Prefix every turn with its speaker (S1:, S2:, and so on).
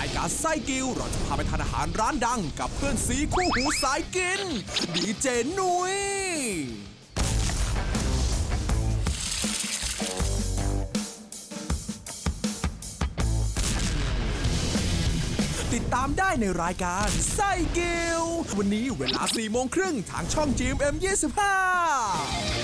S1: ายการไส้กิวเราจะพาไปทานอาหารร้านดัง กับเพื่อนสีคู่หูสายกิน ดีเจนุ้ยติดตามได้ในรายการไส้กิว วันนี้เวลา4โมงครึ่งทางช่อง GMM 25